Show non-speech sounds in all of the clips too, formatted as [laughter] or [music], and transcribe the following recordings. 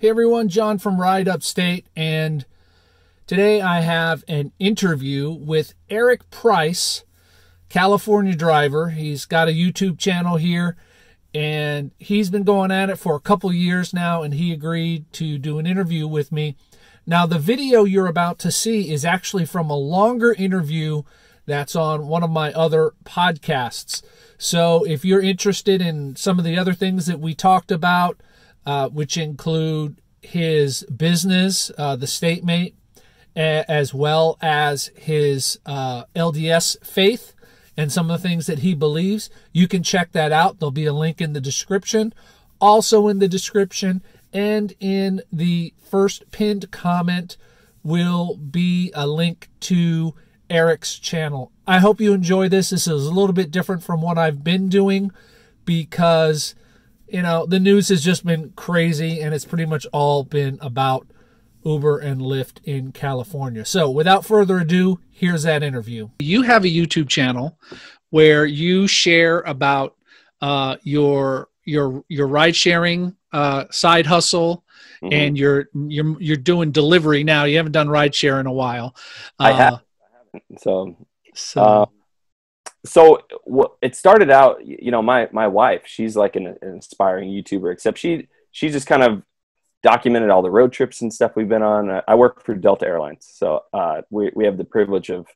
Hey everyone, John from Ride Upstate, and today I have an interview with Erik Price, California driver. He's got a YouTube channel here, and he's been going at it for a couple years now, and he agreed to do an interview with me. Now, the video you're about to see is actually from a longer interview that's on one of my other podcasts. So if you're interested in some of the other things that we talked about, uh, which include his business, uh, the StateMate, as well as his uh, LDS faith and some of the things that he believes. You can check that out. There'll be a link in the description. Also, in the description and in the first pinned comment will be a link to Erik's channel. I hope you enjoy this. This is a little bit different from what I've been doing because you know, the news has just been crazy and it's pretty much all been about Uber and Lyft in California. So, without further ado, here's that interview. You have a YouTube channel where you share about uh, your your your ride sharing uh, side hustle, mm-hmm. and you're you're you're doing delivery now. You haven't done ride share in a while. Uh, I have. So, so uh, so it started out you know my my wife she's like an, an, inspiring youtuber except she she just kind of documented all the road trips and stuff we've been on. I work for delta airlines so uh, we, we have the privilege of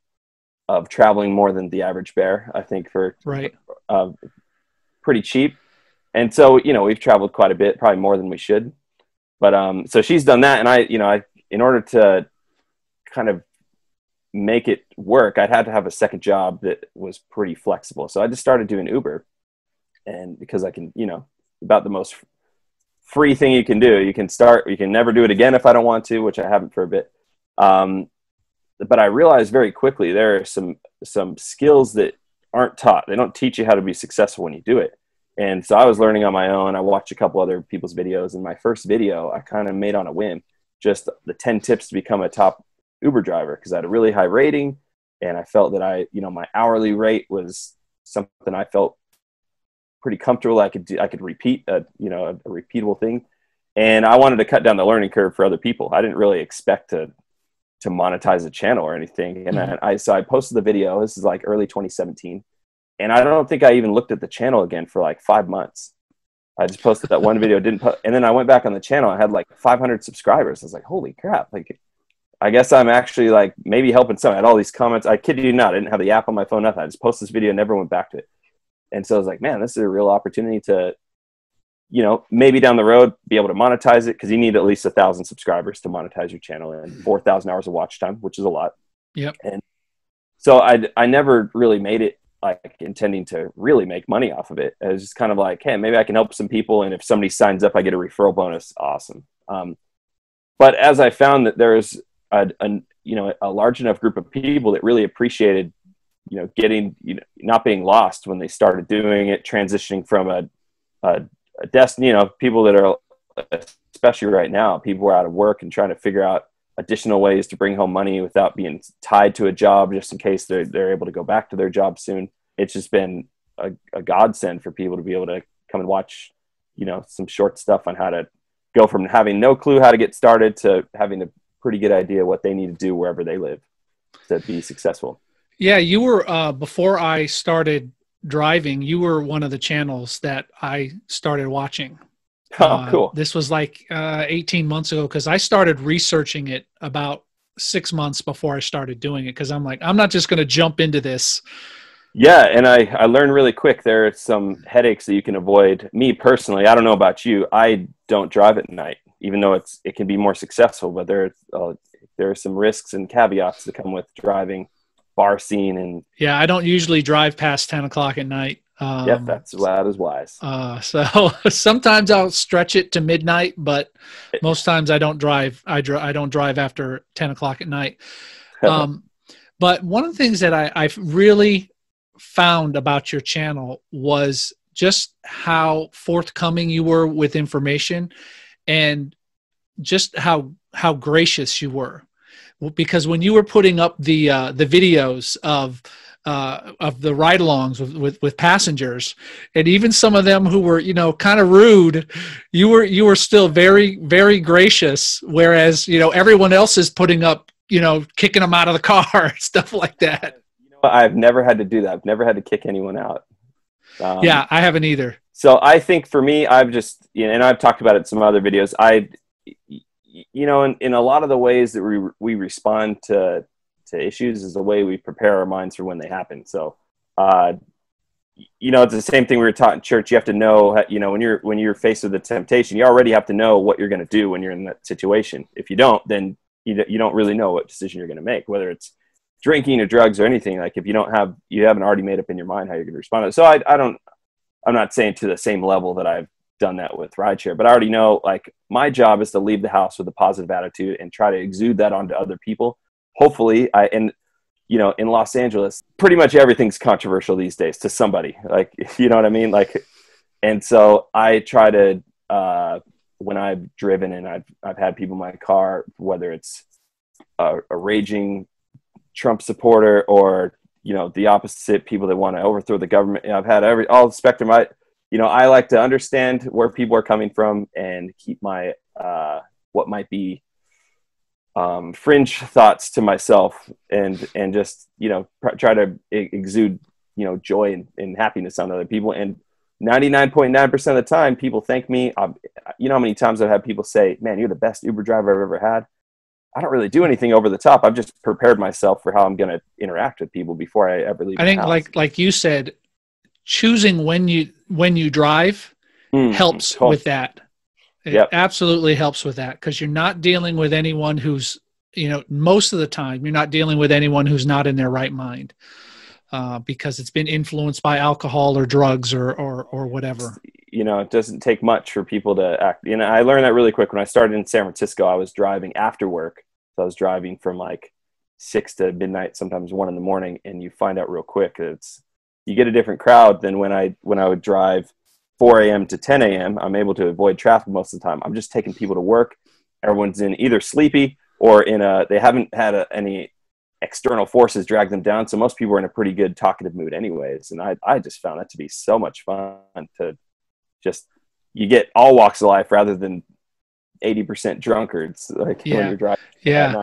of traveling more than the average bear i think for right. uh, pretty cheap. And so you know we've traveled quite a bit probably more than we should. But um so she's done that and i you know i in order to kind of make it work, I'd had to have a second job that was pretty flexible. So I just started doing Uber. And because I can, you know, about the most free thing you can do, you can start, you can never do it again if I don't want to, which I haven't for a bit. Um, but I realized very quickly there are some some skills that aren't taught. They don't teach you how to be successful when you do it. And so I was learning on my own. I watched a couple other people's videos, and my first video I kind of made on a whim, just the ten tips to become a top Uber driver because I had a really high rating and I felt that I, you know, my hourly rate was something I felt pretty comfortable. I could do, I could repeat a, you know, a, a repeatable thing. And I wanted to cut down the learning curve for other people. I didn't really expect to, to monetize a channel or anything. And mm-hmm. I, so I posted the video. This is like early 2017. And I don't think I even looked at the channel again for like five months. I just posted that one video, didn't put, and then I went back on the channel. I had like 500 subscribers. I was like, holy crap! Like I guess I'm actually like maybe helping some. I had all these comments. I kid you not, I didn't have the app on my phone, nothing. I just posted this video and never went back to it. And so I was like, man, this is a real opportunity to, you know, maybe down the road be able to monetize it because you need at least a thousand subscribers to monetize your channel and 4,000 hours of watch time, which is a lot. Yep. And so I, I never really made it like intending to really make money off of it. It was just kind of like, hey, maybe I can help some people. And if somebody signs up, I get a referral bonus. Awesome. Um, but as I found that there's a, a, you know a large enough group of people that really appreciated you know getting you know not being lost when they started doing it transitioning from a, a, a you know people that are especially right now people are out of work and trying to figure out additional ways to bring home money without being tied to a job just in case they're, they're able to go back to their job soon. It's just been a, a godsend for people to be able to come and watch you know some short stuff on how to go from having no clue how to get started to having to pretty good idea what they need to do wherever they live to be successful. Yeah, you were uh, before I started driving. You were one of the channels that I started watching. [laughs] Oh, uh, cool! This was like uh, 18 months ago because I started researching it about six months before I started doing it because I'm like, I'm not just going to jump into this. Yeah, and I I learned really quick there are some headaches that you can avoid. Me personally, I don't know about you. I don't drive at night even though it's it can be more successful, but there uh, there are some risks and caveats that come with driving bar scene and yeah i don't usually drive past 10 o'clock at night um, yeah that's that is wise. uh, so [laughs] sometimes i'll stretch it to midnight but most times i don't drive i, dr- I don't drive after 10 o'clock at night. [laughs] Um, but one of the things that I, i've really found about your channel was just how forthcoming you were with information and just how how gracious you were because when you were putting up the uh, the videos of uh, of the ride-alongs with, with, with passengers, and even some of them who were you know kind of rude, you were you were still very very gracious. Whereas you know everyone else is putting up you know kicking them out of the car, [laughs] stuff like that. You know, I've never had to do that. I've never had to kick anyone out. Um, yeah, I haven't either. So I think for me, I've just you know, and I've talked about it in some other videos. I you know, in, in a lot of the ways that we we respond to to issues is the way we prepare our minds for when they happen. So, uh, you know, it's the same thing we were taught in church. You have to know, you know, when you're when you're faced with the temptation, you already have to know what you're going to do when you're in that situation. If you don't, then you you don't really know what decision you're going to make, whether it's drinking or drugs or anything. Like if you don't have, you haven't already made up in your mind how you're going to respond. So I I don't, I'm not saying to the same level that I've done that with rideshare, but I already know like my job is to leave the house with a positive attitude and try to exude that onto other people hopefully I and you know in Los Angeles pretty much everything's controversial these days to somebody like [laughs] you know what I mean like and so I try to uh, when I've driven and I've I've had people in my car whether it's a, a raging Trump supporter or you know the opposite people that want to overthrow the government. I've had every all the spectrum. I you know I like to understand where people are coming from and keep my uh, what might be um, fringe thoughts to myself and and just you know pr- try to exude you know joy and, and, happiness on other people. And 99.9% of the time people thank me. Um, you know how many times i've had people say man you're the best uber driver i've ever had i don't really do anything over the top. I've just prepared myself for how i'm going to interact with people before i ever leave i think like like you said choosing when you when you drive mm, helps with that. It yep. absolutely helps with that because you're not dealing with anyone who's, you know, most of the time you're not dealing with anyone who's not in their right mind uh, because it's been influenced by alcohol or drugs or, or, or whatever. You know, it doesn't take much for people to act. You know, I learned that really quick when I started in San Francisco. I was driving after work. So I was driving from like six to midnight, sometimes one in the morning, and you find out real quick it's you get a different crowd than when I when I would drive 4 a.m. to 10 a.m., I'm able to avoid traffic most of the time. I'm just taking people to work. Everyone's in either sleepy or in a, they haven't had a, any external forces drag them down. So most people are in a pretty good talkative mood anyways. And I, I just found that to be so much fun to just, you get all walks of life rather than 80% drunkards. Like yeah. when you're driving. Yeah.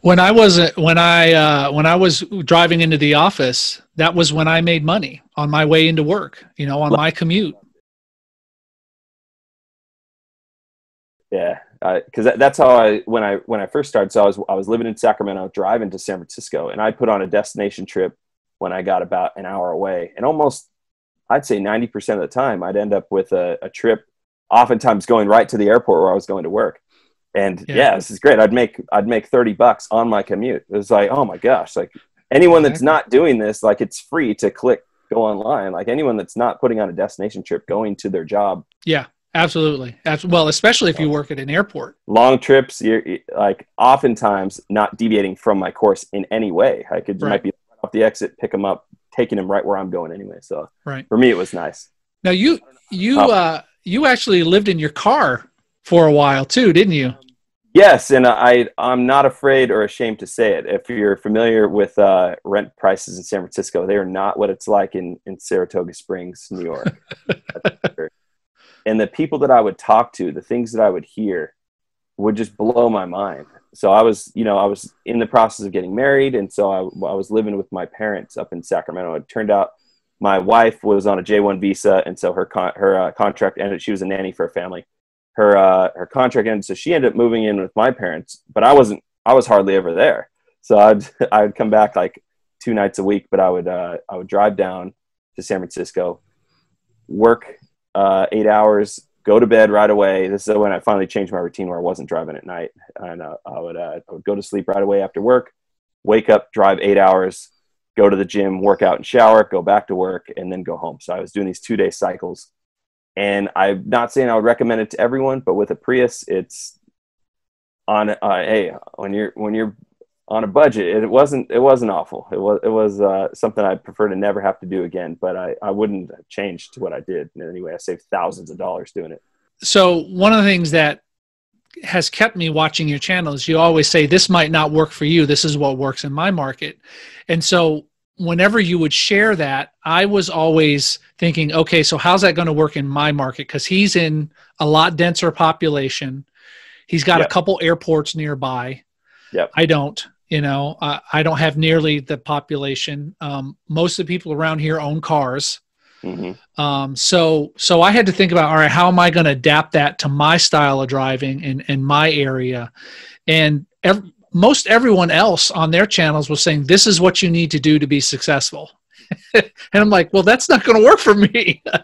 When I was when I uh, when I was driving into the office, that was when I made money on my way into work. You know, on my commute. Yeah, because that, that's how I when I when I first started. So I was I was living in Sacramento, driving to San Francisco, and I put on a destination trip when I got about an hour away, and almost I'd say ninety percent of the time I'd end up with a, a, trip, oftentimes going right to the airport where I was going to work. And yeah. yeah. this is great. I'd make I'd make thirty bucks on my commute. It was like, oh my gosh, like anyone that's not doing this, like it's free to click go online. Like anyone that's not putting on a destination trip, going to their job. Yeah Absolutely. Well, especially if you work at an airport. Long trips, you're like oftentimes not deviating from my course in any way. I could right. might be off the exit, pick them up, taking them right where I'm going anyway. So right. for me, it was nice. Now you you oh. uh you actually lived in your car for a while too, didn't you? Yes, and I I'm not afraid or ashamed to say it. If you're familiar with uh, rent prices in San Francisco, they are not what it's like in in Saratoga Springs, New York. [laughs] and the people that I would talk to, the things that I would hear would just blow my mind. So I was, you know, I was in the process of getting married. And so I, I was living with my parents up in Sacramento. It turned out my wife was on a J1 visa. And so her, con- her uh, contract ended. She was a nanny for a family. Her, uh, her contract ended. So she ended up moving in with my parents, but I wasn't, I was hardly ever there. So I'd, [laughs] I'd come back like two nights a week, but I would, uh, I would drive down to San Francisco, work uh, eight hours, go to bed right away. This is when I finally changed my routine where I wasn't driving at night, and uh, I would uh, I would go to sleep right away after work, wake up, drive eight hours, go to the gym, work out and shower, go back to work, and then go home. So I was doing these two day cycles, and I'm not saying I would recommend it to everyone, but with a Prius, it's on. Uh, hey, when you're when you're on a budget. It wasn't it wasn't awful. It was it was uh, something I'd prefer to never have to do again. But I I wouldn't change to what I did anyway. I saved thousands of dollars doing it. So one of the things that has kept me watching your channel is you always say this might not work for you. This is what works in my market, and so whenever you would share that, I was always thinking, okay, so how's that going to work in my market? Because he's in a lot denser population. He's got yep. a couple airports nearby. Yep. I don't. You know, uh, I don't have nearly the population. Um, most of the people around here own cars. Mm-hmm. Um, so, so I had to think about, all right, how am I going to adapt that to my style of driving in, in my area? And ev- most everyone else on their channels was saying, this is what you need to do to be successful. [laughs] and I'm like, well, that's not going to work for me. yeah,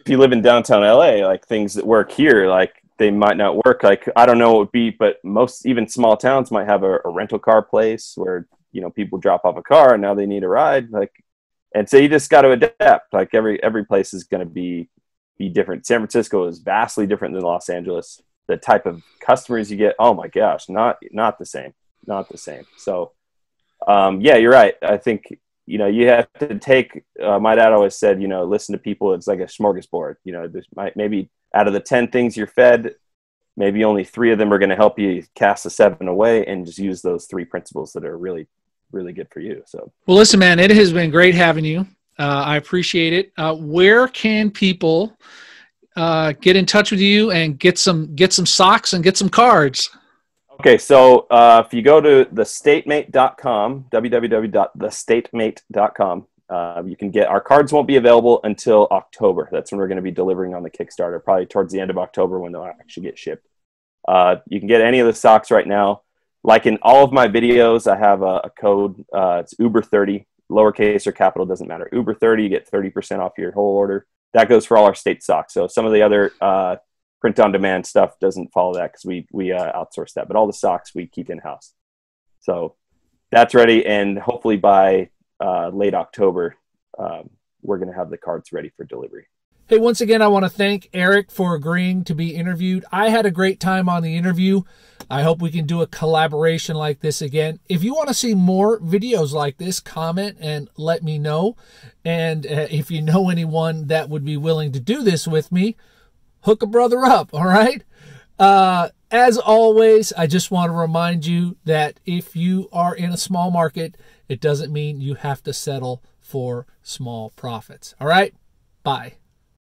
if you live in downtown LA, like things that work here, like they might not work. Like I don't know what would be, but most even small towns might have a, a rental car place where you know people drop off a car and now they need a ride. Like, and so you just got to adapt. Like every every place is going to be be different. San Francisco is vastly different than Los Angeles. The type of customers you get, oh my gosh, not not the same, not the same. So, um, yeah, you're right. I think you know you have to take. Uh, my dad always said, you know, listen to people. It's like a smorgasbord. You know, there's might maybe out of the 10 things you're fed, maybe only three of them are going to help you cast the seven away and just use those three principles that are really, really good for you. So, well, listen, man, it has been great having you. Uh, I appreciate it. Uh, where can people uh, get in touch with you and get some get some socks and get some cards? Okay, so uh, if you go to thestatemate.com, www.thestatemate.com, uh, you can get our cards won't be available until October. That's when we're going to be delivering on the Kickstarter, probably towards the end of October when they'll actually get shipped. Uh, you can get any of the socks right now. Like in all of my videos, I have a, a code. Uh, it's Uber30, lowercase or capital doesn't matter. Uber30, you get 30% off your whole order. That goes for all our state socks. So some of the other uh, print on demand stuff doesn't follow that because we we uh, outsource that. But all the socks we keep in house. So that's ready, and hopefully by uh, late October, um, we're going to have the cards ready for delivery. Hey, once again, I want to thank Erik for agreeing to be interviewed. I had a great time on the interview. I hope we can do a collaboration like this again. If you want to see more videos like this, comment and let me know. And uh, if you know anyone that would be willing to do this with me, hook a brother up, all right? Uh, as always, I just want to remind you that if you are in a small market, it doesn't mean you have to settle for small profits. All right? Bye.